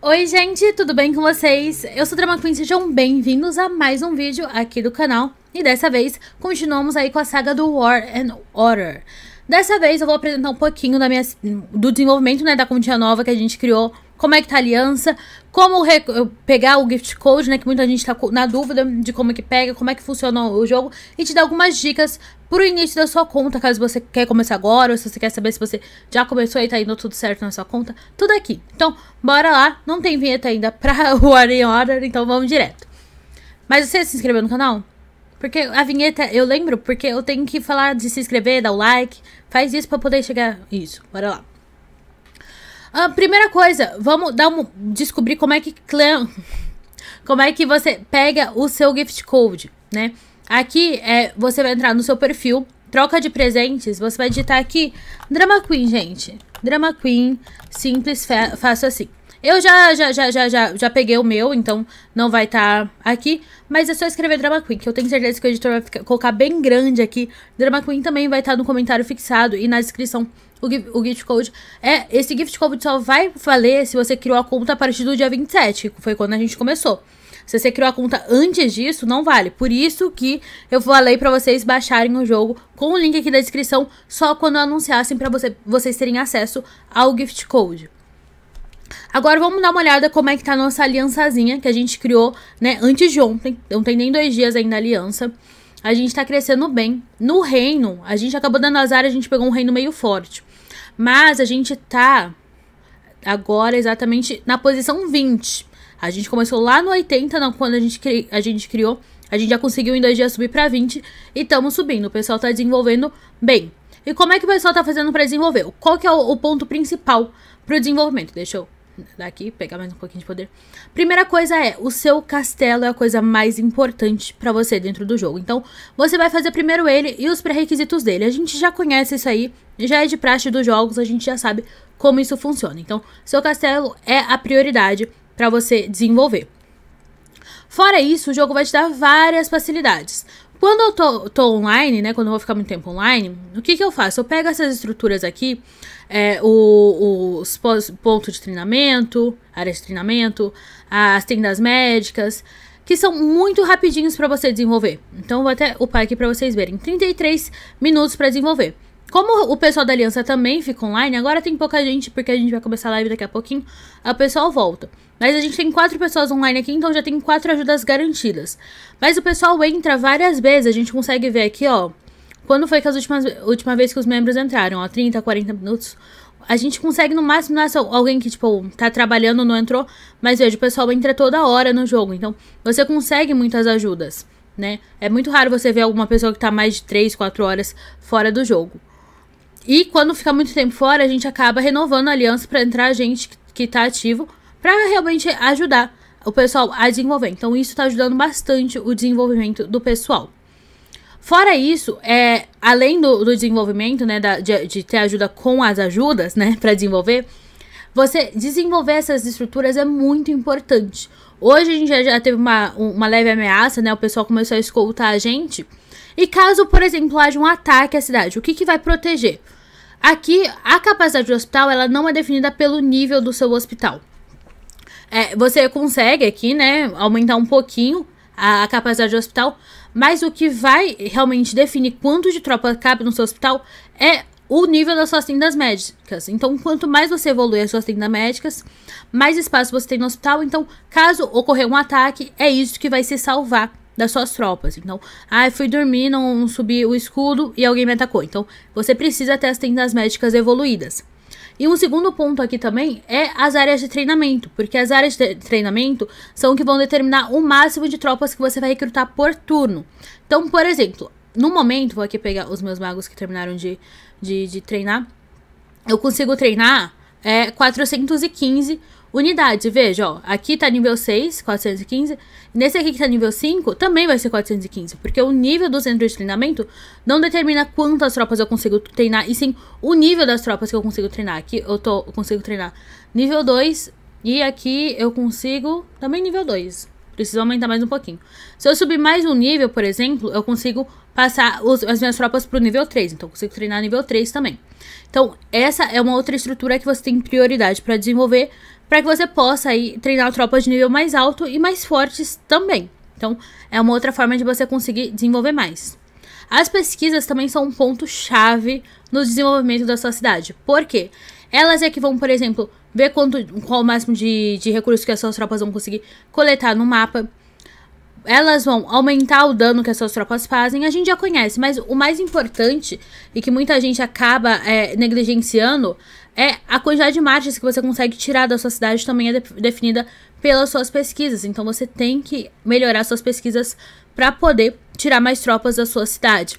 Oi gente, tudo bem com vocês? Eu sou Drama Queen, sejam bem-vindos a mais um vídeo aqui do canal. E dessa vez, continuamos aí com a saga do War and Order. Dessa vez eu vou apresentar um pouquinho da minha, do desenvolvimento né, da continha nova que a gente criou como é que tá a aliança, como pegar o gift code, né, que muita gente tá na dúvida de como é que pega, como é que funciona o jogo, e te dar algumas dicas pro início da sua conta, caso você quer começar agora, ou se você quer saber se você já começou e tá indo tudo certo na sua conta, tudo aqui. Então, bora lá, não tem vinheta ainda pra o Warning Order, então vamos direto. Mas você se inscreveu no canal? Porque a vinheta, eu lembro, porque eu tenho que falar de se inscrever, dar o like, faz isso pra poder chegar... Isso, bora lá. A primeira coisa, vamos dar um, descobrir como é que clã, como é que você pega o seu gift code, né? Aqui é você vai entrar no seu perfil, troca de presentes, você vai digitar aqui Drama Queen, gente. Drama Queen, simples, fácil assim. Eu já, já, já, já, já, já peguei o meu, então não vai estar tá aqui. Mas é só escrever Drama Queen, que eu tenho certeza que o editor vai ficar, colocar bem grande aqui. Drama Queen também vai estar tá no comentário fixado e na descrição o, o gift code. É, esse gift code só vai valer se você criou a conta a partir do dia 27, que foi quando a gente começou. Se você criou a conta antes disso, não vale. Por isso que eu falei para vocês baixarem o jogo com o link aqui da descrição, só quando anunciassem para você, vocês terem acesso ao gift code. Agora vamos dar uma olhada como é que tá a nossa aliançazinha que a gente criou, né, antes de ontem. Não tem nem dois dias ainda a aliança. A gente tá crescendo bem. No reino, a gente acabou dando azar, a gente pegou um reino meio forte. Mas a gente tá agora exatamente na posição 20. A gente começou lá no 80, não, quando a gente, cri, a gente criou. A gente já conseguiu em dois dias subir para 20 e estamos subindo. O pessoal tá desenvolvendo bem. E como é que o pessoal tá fazendo para desenvolver? Qual que é o, o ponto principal pro desenvolvimento? Deixa eu daqui, pegar mais um pouquinho de poder. Primeira coisa é, o seu castelo é a coisa mais importante para você dentro do jogo. Então, você vai fazer primeiro ele e os pré-requisitos dele. A gente já conhece isso aí, já é de praxe dos jogos, a gente já sabe como isso funciona. Então, seu castelo é a prioridade para você desenvolver. Fora isso, o jogo vai te dar várias facilidades. Quando eu tô, tô, online, né? Quando eu vou ficar muito tempo online, o que que eu faço? Eu pego essas estruturas aqui, é, o, os pontos de treinamento, áreas de treinamento, as tendas médicas, que são muito rapidinhos para você desenvolver. Então, vou até upar aqui para vocês verem. 33 minutos para desenvolver. Como o pessoal da aliança também fica online, agora tem pouca gente, porque a gente vai começar a live daqui a pouquinho, a pessoal volta. Mas a gente tem quatro pessoas online aqui, então já tem quatro ajudas garantidas. Mas o pessoal entra várias vezes, a gente consegue ver aqui, ó. Quando foi que as últimas última vez que os membros entraram, ó, 30, 40 minutos. A gente consegue no máximo, não é só alguém que, tipo, tá trabalhando, não entrou, mas veja, o pessoal entra toda hora no jogo. Então, você consegue muitas ajudas, né? É muito raro você ver alguma pessoa que tá mais de 3, 4 horas fora do jogo. E quando fica muito tempo fora, a gente acaba renovando a aliança para entrar gente que está ativo para realmente ajudar o pessoal a desenvolver. Então isso está ajudando bastante o desenvolvimento do pessoal. Fora isso, é, além do, do desenvolvimento, né, da, de, de, ter ajuda com as ajudas, né, para desenvolver, você desenvolver essas estruturas é muito importante. Hoje a gente já, já teve uma, uma leve ameaça, né, o pessoal começou a escoltar a gente. E caso, por exemplo, haja um ataque à cidade, o que, que vai proteger? Aqui, a capacidade do hospital, ela não é definida pelo nível do seu hospital. É, você consegue aqui, né, aumentar um pouquinho a, a, capacidade do hospital, mas o que vai realmente definir quanto de tropa cabe no seu hospital é o nível das suas tendas médicas. Então, quanto mais você evolui as suas tendas médicas, mais espaço você tem no hospital. Então, caso ocorrer um ataque, é isso que vai se salvar das suas tropas. Então, ah, fui dormir, não subi o escudo e alguém me atacou. Então, você precisa ter as tendas médicas evoluídas. E um segundo ponto aqui também é as áreas de treinamento, porque as áreas de treinamento são que vão determinar o máximo de tropas que você vai recrutar por turno. Então, por exemplo, no momento, vou aqui pegar os meus magos que terminaram de, de, de treinar, eu consigo treinar é, 415 Unidade, veja, ó, aqui tá nível 6, 415. Nesse aqui que tá nível 5, também vai ser 415. Porque o nível do centro de treinamento não determina quantas tropas eu consigo treinar, e sim o nível das tropas que eu consigo treinar. Aqui eu, tô, eu consigo treinar nível 2, e aqui eu consigo também nível 2. Preciso aumentar mais um pouquinho. Se eu subir mais um nível, por exemplo, eu consigo passar os, as minhas tropas pro nível 3. Então eu consigo treinar nível 3 também. Então, essa é uma outra estrutura que você tem prioridade para desenvolver, para que você possa aí treinar tropas de nível mais alto e mais fortes também. Então, é uma outra forma de você conseguir desenvolver mais. As pesquisas também são um ponto chave no desenvolvimento da sua cidade. Por quê? Elas é que vão, por exemplo, ver quanto, qual o máximo de, de recursos que as suas tropas vão conseguir coletar no mapa. Elas vão aumentar o dano que as suas tropas fazem, a gente já conhece, mas o mais importante e que muita gente acaba é, negligenciando é a quantidade de margens que você consegue tirar da sua cidade também é de definida pelas suas pesquisas. Então você tem que melhorar suas pesquisas para poder tirar mais tropas da sua cidade.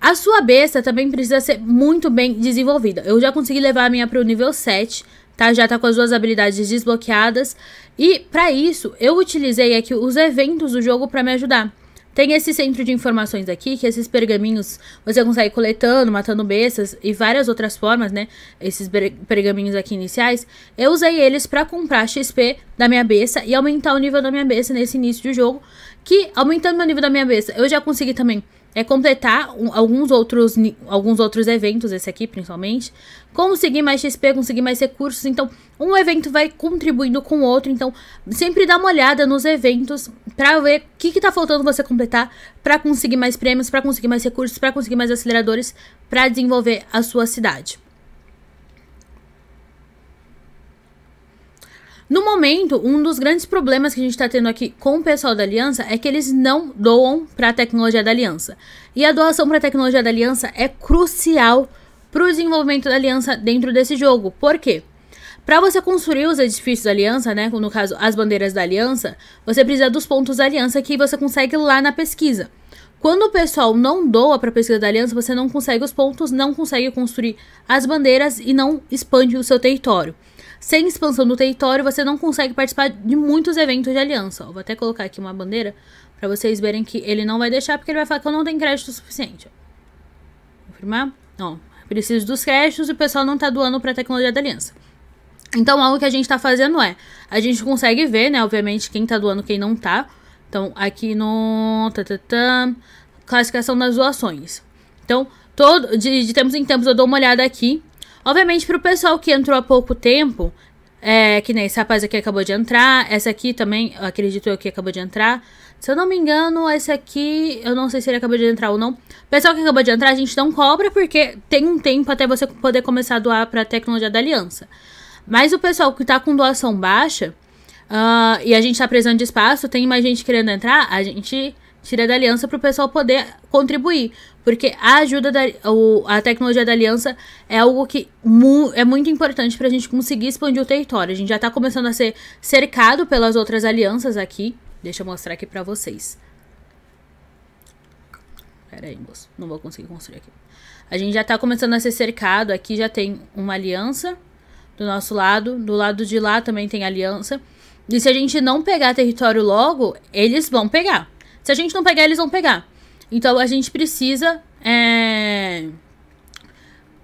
A sua besta também precisa ser muito bem desenvolvida. Eu já consegui levar a minha para o nível 7, tá? Já tá com as duas habilidades desbloqueadas. E para isso, eu utilizei aqui os eventos do jogo para me ajudar. Tem esse centro de informações aqui, que esses pergaminhos você consegue coletando, matando bestas e várias outras formas, né? Esses pergaminhos aqui iniciais. Eu usei eles para comprar XP da minha besta e aumentar o nível da minha besta nesse início de jogo. Que, aumentando o nível da minha besta, eu já consegui também é completar um, alguns, outros, alguns outros eventos, esse aqui principalmente, conseguir mais XP, conseguir mais recursos. Então, um evento vai contribuindo com o outro. Então, sempre dá uma olhada nos eventos para ver o que, que tá faltando você completar para conseguir mais prêmios, para conseguir mais recursos, para conseguir mais aceleradores, para desenvolver a sua cidade. No momento, um dos grandes problemas que a gente está tendo aqui com o pessoal da Aliança é que eles não doam para a tecnologia da Aliança. E a doação para a tecnologia da Aliança é crucial para o desenvolvimento da Aliança dentro desse jogo. Por quê? Para você construir os edifícios da Aliança, né, no caso as bandeiras da Aliança, você precisa dos pontos da Aliança que você consegue lá na pesquisa. Quando o pessoal não doa para a pesquisa da Aliança, você não consegue os pontos, não consegue construir as bandeiras e não expande o seu território. Sem expansão do território, você não consegue participar de muitos eventos de aliança. Ó, vou até colocar aqui uma bandeira para vocês verem que ele não vai deixar, porque ele vai falar que eu não tenho crédito suficiente. Confirmar? Não. Preciso dos créditos e o pessoal não tá doando para a tecnologia da aliança. Então, algo que a gente tá fazendo é, a gente consegue ver, né, obviamente, quem tá doando, quem não tá. Então, aqui no tatatã, classificação das doações. Então, todo de, de tempos em tempos eu dou uma olhada aqui Obviamente, pro pessoal que entrou há pouco tempo, é, que nem esse rapaz aqui acabou de entrar, essa aqui também, acredito eu que acabou de entrar. Se eu não me engano, esse aqui, eu não sei se ele acabou de entrar ou não. O pessoal que acabou de entrar, a gente não cobra, porque tem um tempo até você poder começar a doar pra tecnologia da aliança. Mas o pessoal que tá com doação baixa, uh, e a gente tá precisando de espaço, tem mais gente querendo entrar, a gente tira da aliança para o pessoal poder contribuir. Porque a ajuda da o, a tecnologia da aliança é algo que mu, é muito importante para a gente conseguir expandir o território. A gente já está começando a ser cercado pelas outras alianças aqui. Deixa eu mostrar aqui para vocês. Pera aí, moço. Não vou conseguir construir aqui. A gente já está começando a ser cercado. Aqui já tem uma aliança do nosso lado. Do lado de lá também tem aliança. E se a gente não pegar território logo, eles vão pegar. Se a gente não pegar, eles vão pegar. Então a gente precisa é,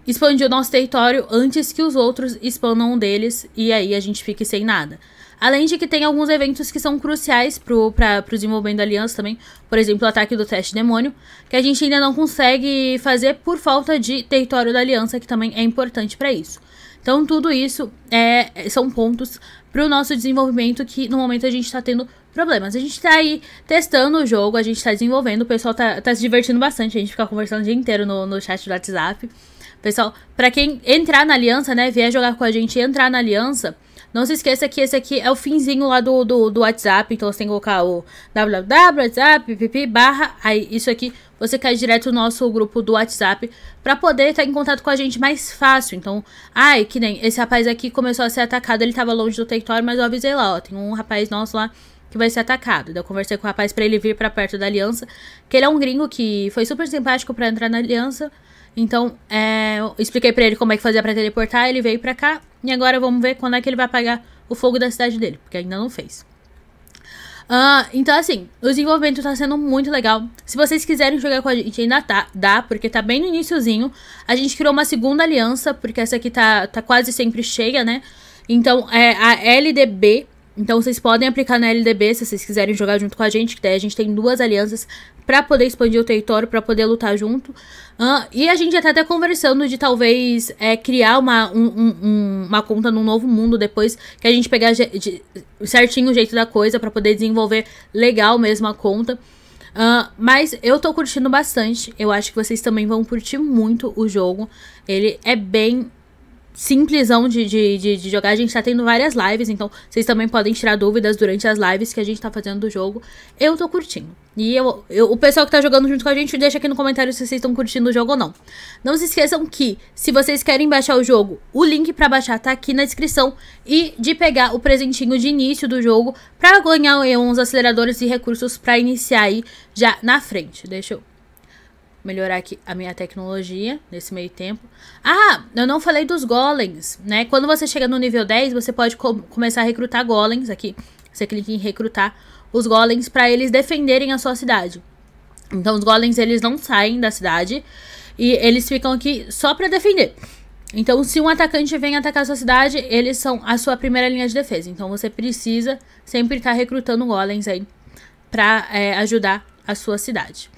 expandir o nosso território antes que os outros expandam um deles e aí a gente fique sem nada. Além de que tem alguns eventos que são cruciais para o desenvolvimento da aliança também. Por exemplo, o ataque do teste demônio, que a gente ainda não consegue fazer por falta de território da aliança, que também é importante para isso. Então, tudo isso é, são pontos para o nosso desenvolvimento que no momento a gente está tendo problemas. A gente tá aí testando o jogo, a gente tá desenvolvendo, o pessoal tá, tá se divertindo bastante, a gente fica conversando o dia inteiro no, no chat do WhatsApp. Pessoal, para quem entrar na aliança, né, vier jogar com a gente e entrar na aliança, não se esqueça que esse aqui é o finzinho lá do, do, do WhatsApp, então você tem que colocar o www.whatsapp, barra, aí isso aqui você cai direto no nosso grupo do WhatsApp para poder estar em contato com a gente mais fácil. Então, ai, que nem esse rapaz aqui começou a ser atacado, ele tava longe do território, mas eu avisei lá, ó, tem um rapaz nosso lá que vai ser atacado. Daí eu conversei com o rapaz para ele vir para perto da aliança, que ele é um gringo que foi super simpático para entrar na aliança. Então, é, eu expliquei para ele como é que fazia para teleportar, ele veio para cá. E agora vamos ver quando é que ele vai apagar o fogo da cidade dele, porque ainda não fez. Uh, então, assim, o desenvolvimento tá sendo muito legal. Se vocês quiserem jogar com a gente, ainda tá, dá, porque tá bem no iníciozinho. A gente criou uma segunda aliança, porque essa aqui tá, tá quase sempre cheia, né? Então, é a LDB Então vocês podem aplicar na LDB se vocês quiserem jogar junto com a gente, que daí a gente tem duas alianças para poder expandir o território, para poder lutar junto. Uh, e a gente até tá conversando de talvez é, criar uma, um, um, uma conta num novo mundo depois que a gente pegar de, certinho o jeito da coisa para poder desenvolver legal mesmo a conta. Uh, mas eu tô curtindo bastante. Eu acho que vocês também vão curtir muito o jogo. Ele é bem simplesão de, de, de, de, jogar. A gente tá tendo várias lives, então vocês também podem tirar dúvidas durante as lives que a gente tá fazendo do jogo. Eu tô curtindo. E eu, eu, o pessoal que tá jogando junto com a gente, deixa aqui no comentário se vocês estão curtindo o jogo ou não. Não se esqueçam que, se vocês querem baixar o jogo, o link para baixar tá aqui na descrição. E de pegar o presentinho de início do jogo pra ganhar uns aceleradores e recursos pra iniciar aí já na frente. Deixa eu melhorar aqui a minha tecnologia nesse meio tempo. Ah, eu não falei dos golems, né? Quando você chega no nível 10, você pode co começar a recrutar golems aqui. Você clica em recrutar os golems para eles defenderem a sua cidade. Então os golems eles não saem da cidade e eles ficam aqui só para defender. Então se um atacante vem atacar a sua cidade, eles são a sua primeira linha de defesa. Então você precisa sempre estar tá recrutando golems aí para é, ajudar a sua cidade.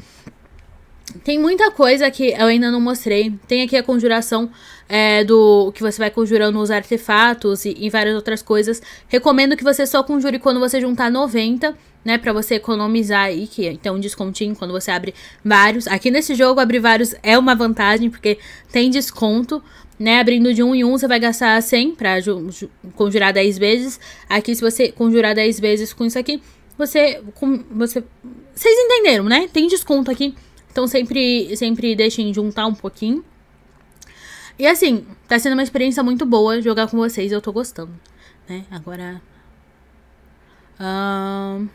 Tem muita coisa que eu ainda não mostrei. Tem aqui a conjuração é, do que você vai conjurando os artefatos e, e, várias outras coisas. Recomendo que você só conjure quando você juntar 90, né? Pra você economizar aí, que tem um descontinho quando você abre vários. Aqui nesse jogo, abrir vários é uma vantagem, porque tem desconto. Né, abrindo de um em um, você vai gastar 100 pra conjurar 10 vezes. Aqui, se você conjurar 10 vezes com isso aqui, você, com, você... Vocês entenderam, né? Tem desconto aqui então sempre, sempre deixem juntar um pouquinho. E assim, tá sendo uma experiência muito boa jogar com vocês, eu tô gostando, né? Agora... Uh,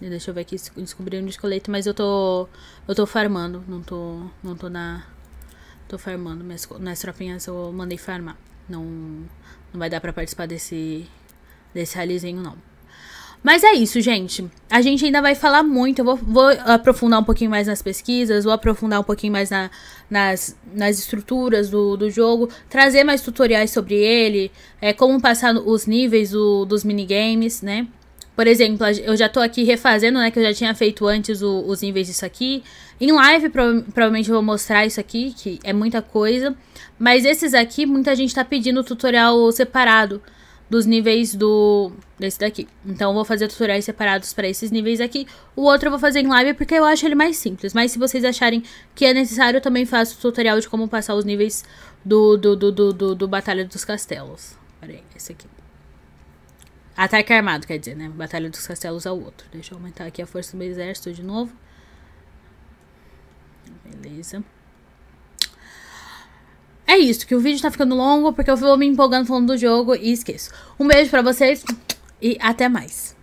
deixa eu ver aqui, descobri um esqueleto, mas eu tô... Eu tô farmando, não tô... Não tô na... Tô farmando, minhas, minhas tropinhas eu mandei farmar. Não, não vai dar pra participar desse... Desse ralizinho, não. Mas é isso, gente. A gente ainda vai falar muito. Eu vou, vou aprofundar um pouquinho mais nas pesquisas, vou aprofundar um pouquinho mais na, nas, nas estruturas do, do jogo, trazer mais tutoriais sobre ele, é, como passar os níveis do, dos minigames, né? Por exemplo, eu já tô aqui refazendo, né? Que eu já tinha feito antes o, os níveis disso aqui. Em live, prova provavelmente eu vou mostrar isso aqui, que é muita coisa. Mas esses aqui, muita gente tá pedindo tutorial separado dos níveis do desse daqui. Então eu vou fazer tutoriais separados para esses níveis aqui. O outro eu vou fazer em live porque eu acho ele mais simples. Mas se vocês acharem que é necessário, eu também faço tutorial de como passar os níveis do, do, do, do, do, do Batalha dos Castelos. Pera aí, esse aqui. Ataque armado, quer dizer, né? Batalha dos Castelos é o outro. Deixa eu aumentar aqui a força do exército de novo. Beleza. É isso, que o vídeo tá ficando longo porque eu vou me empolgando falando do jogo e esqueço. Um beijo pra vocês e até mais.